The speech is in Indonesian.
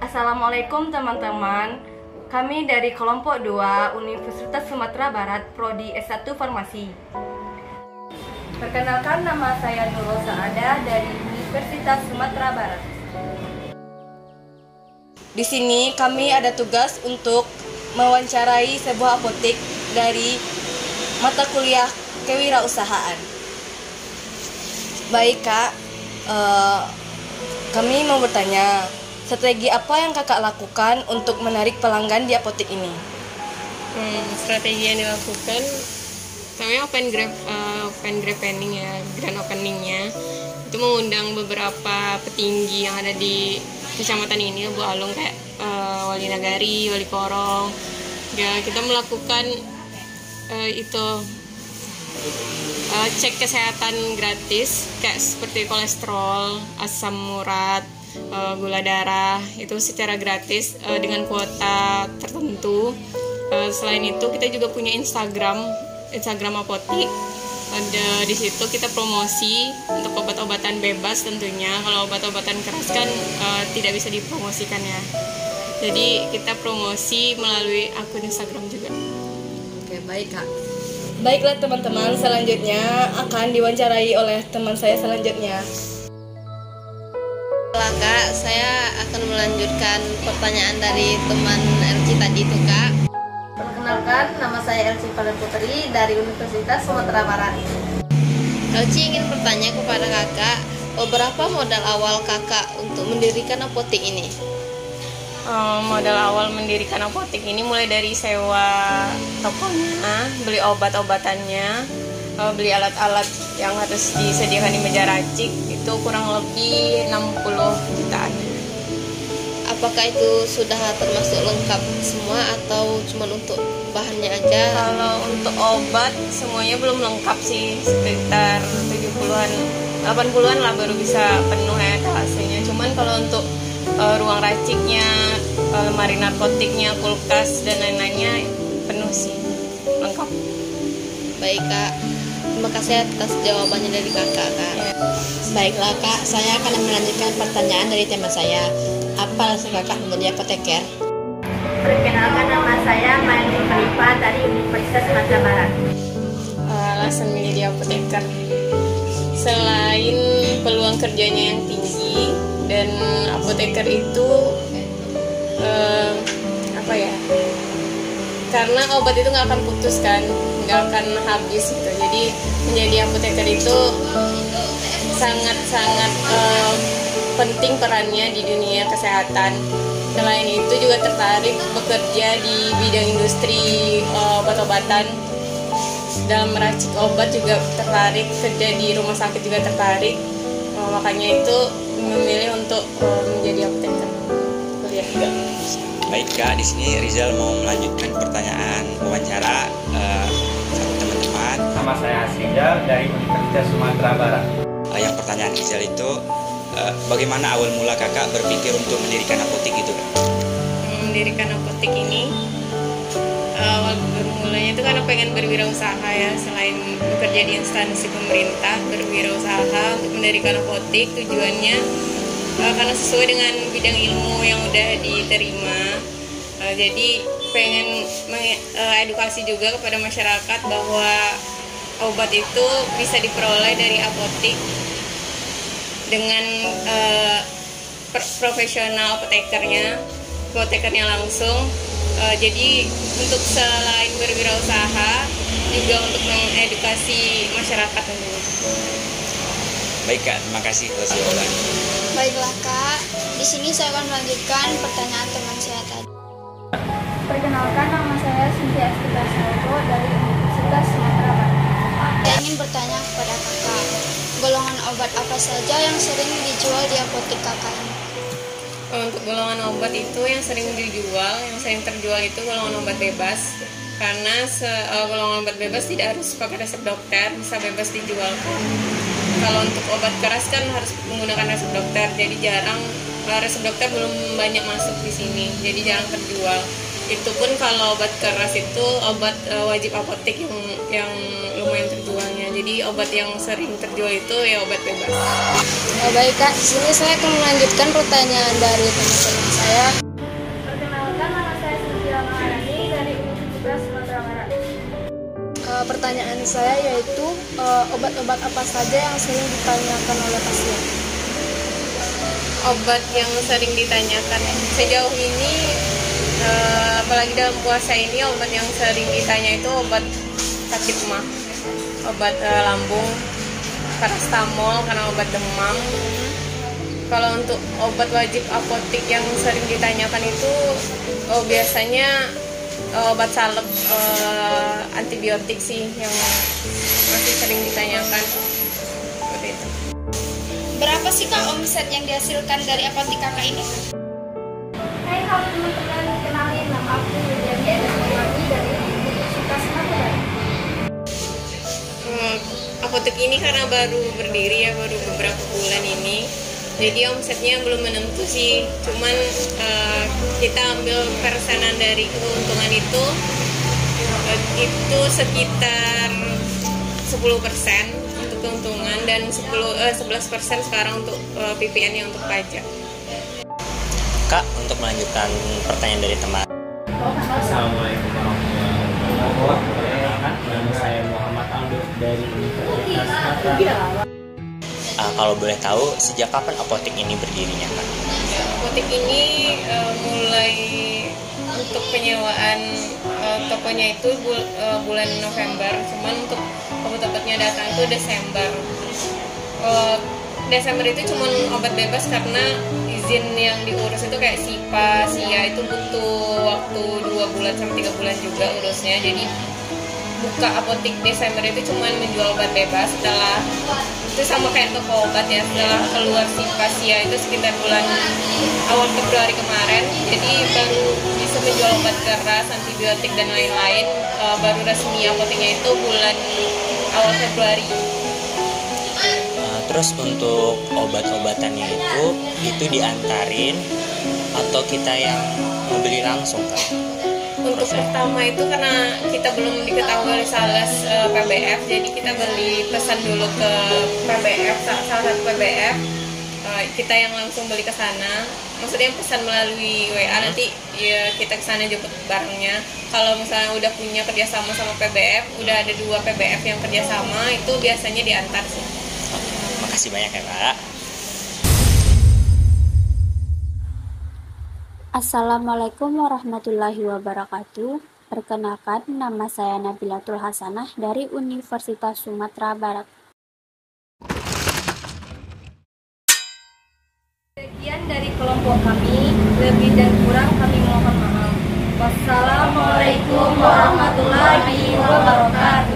Assalamualaikum teman-teman Kami dari kelompok 2 Universitas Sumatera Barat Prodi S1 Farmasi. Perkenalkan nama saya Nurul Saada dari Universitas Sumatera Barat. Di sini kami ada tugas untuk mewawancarai sebuah apotek dari mata kuliah kewirausahaan. Baik kak, eh, kami mau bertanya Strategi apa yang kakak lakukan untuk menarik pelanggan di apotek ini? Hmm, strategi yang dilakukan kami open grab uh, open grab opening ya grand openingnya itu mengundang beberapa petinggi yang ada di kecamatan ini Bu Alung kayak uh, Wali Nagari, Wali Korong ya kita melakukan uh, itu uh, cek kesehatan gratis kayak seperti kolesterol, asam urat, uh, gula darah itu secara gratis uh, dengan kuota tertentu. Uh, selain itu kita juga punya Instagram Instagram apotik ada di situ kita promosi untuk obat-obatan bebas tentunya kalau obat-obatan keras kan uh, tidak bisa dipromosikan ya jadi kita promosi melalui akun Instagram juga Oke, baik kak. Baiklah teman-teman, selanjutnya akan diwawancarai oleh teman saya selanjutnya. Kak, saya akan melanjutkan pertanyaan dari teman RC tadi itu kak. Perkenalkan, nama saya Elci Padan Putri dari Universitas Sumatera Barat. LC ingin bertanya kepada kakak, beberapa modal awal kakak untuk mendirikan apotek ini? Eh, modal awal mendirikan apotek ini mulai dari sewa tokonya, beli obat-obatannya, eh, beli alat-alat yang harus disediakan di meja racik itu kurang lebih 60 jutaan. Apakah itu sudah termasuk lengkap semua atau cuma untuk bahannya aja? Kalau untuk obat semuanya belum lengkap sih, sekitar 70-an, 80-an lah baru bisa penuh ya hasilnya. Cuman kalau untuk eh, ruang raciknya, eh, lemari narkotiknya, kulkas dan lain-lainnya penuh sih, lengkap. Baik kak, terima kasih atas jawabannya dari kakak kak. Baiklah kak, saya akan melanjutkan pertanyaan dari teman saya. Apa alasan kakak menjadi apoteker? Perkenalkan, nama saya Mailin Khalifah dari Universitas Sumatera Barat. Eh, alasan menjadi apoteker selain peluang kerjanya yang tinggi dan apoteker itu eh, apa ya karena obat itu nggak akan putus kan nggak akan habis gitu. Jadi menjadi apoteker itu sangat sangat eh, penting perannya di dunia kesehatan. Selain itu juga tertarik bekerja di bidang industri eh, obat-obatan. Dalam meracik obat juga tertarik kerja di rumah sakit juga tertarik. Eh, makanya itu memilih untuk eh, menjadi apoteker kuliah. Juga Baik kak, di sini Rizal mau melanjutkan pertanyaan wawancara teman-teman. Nama saya Asrijal dari Universitas Sumatera Barat. Eh, yang pertanyaan Rizal itu, eh, bagaimana awal mula kakak berpikir untuk mendirikan apotek itu? Mendirikan apotek ini awal bermulanya itu karena pengen berwirausaha ya selain bekerja di instansi pemerintah berwirausaha untuk mendirikan apotek tujuannya eh, karena sesuai dengan bidang ilmu yang udah diterima Eh, jadi pengen mengedukasi juga kepada masyarakat bahwa obat itu bisa diperoleh dari apotek dengan per- profesional apotekernya apotekernya langsung Eh, jadi untuk selain berwirausaha juga untuk mengedukasi masyarakat tentunya Baik kak, terima kasih atas jawaban. Baiklah kak, di sini saya akan melanjutkan pertanyaan teman saya tadi. Perkenalkan nama saya Cynthia Astita Salvo dari Universitas Sumatera Barat. Bertanya kepada kakak, golongan obat apa saja yang sering dijual di apotek kakak ini? untuk golongan obat itu yang sering dijual yang sering terjual itu golongan obat bebas. Karena se uh, golongan obat bebas tidak harus pakai resep dokter bisa bebas dijual. Kalau untuk obat keras kan harus menggunakan resep dokter jadi jarang uh, resep dokter belum banyak masuk di sini jadi jarang terjual itu pun kalau obat keras itu obat uh, wajib apotek yang yang lumayan terjualnya jadi obat yang sering terjual itu ya obat bebas Oh, baik kak, di sini saya akan melanjutkan pertanyaan dari teman-teman saya. Perkenalkan nama saya Cynthia Maharani dari Universitas Sumatera Barat. Eh, pertanyaan saya yaitu eh, obat-obat apa saja yang sering ditanyakan oleh pasien? obat yang sering ditanyakan sejauh ini eh, apalagi dalam puasa ini obat yang sering ditanya itu obat sakit mah. Obat eh, lambung parastamol karena obat demam. Kalau untuk obat wajib apotik yang sering ditanyakan itu oh, biasanya eh, obat salep eh, antibiotik sih yang masih sering ditanyakan. Seperti itu. Berapa sih kak omset yang dihasilkan dari apotik kakak ini? Hai halo teman-teman, aku kami dari Universitas. Hmm, apotek ini karena baru berdiri ya baru beberapa bulan ini. Jadi omsetnya belum menentu sih. Cuman eh, kita ambil persenan dari keuntungan itu. Itu sekitar 10% untuk keuntungan dan 10 eh, 11% sekarang untuk eh, PPN-nya untuk pajak. Kak, untuk melanjutkan pertanyaan dari teman Assalamualaikum warahmatullahi wabarakatuh. Perkenalkan, nama saya Muhammad Aldo dari Universitas Sumatera. Ah, kalau boleh tahu, sejak kapan apotek ini berdirinya, Kak? apotek ini eh, mulai untuk penyewaan eh, tokonya itu bul- eh, bulan November, cuman untuk obat-obatnya datang itu Desember. Eh, Desember itu cuma obat bebas karena izin yang diurus itu kayak SIPA, SIA itu butuh waktu dua bulan sampai tiga bulan juga urusnya. Jadi buka apotek Desember itu cuma menjual obat bebas setelah itu sama kayak toko obat ya setelah keluar si Pasia itu sekitar bulan awal Februari kemarin. Jadi baru bisa menjual obat keras antibiotik dan lain-lain. Eh, baru resmi apoteknya itu bulan awal Februari terus untuk obat-obatannya itu, itu diantarin atau kita yang membeli langsung, Kak? untuk pertama itu karena kita belum diketahui oleh sales eh, PBF jadi kita beli pesan dulu ke PBF sa- salah satu PBF Eh, kita yang langsung beli ke sana. Maksudnya pesan melalui WA nanti ya kita ke sana jemput barangnya kalau misalnya udah punya kerjasama sama PBF udah ada dua PBF yang kerjasama itu biasanya diantar sih Makasih banyak ya, Kak. Assalamualaikum warahmatullahi wabarakatuh. Perkenalkan, nama saya Nabilatul Hasanah dari Universitas Sumatera Barat. Sekian dari kelompok kami, lebih dan kurang kami mohon maaf. Wassalamualaikum warahmatullahi wabarakatuh.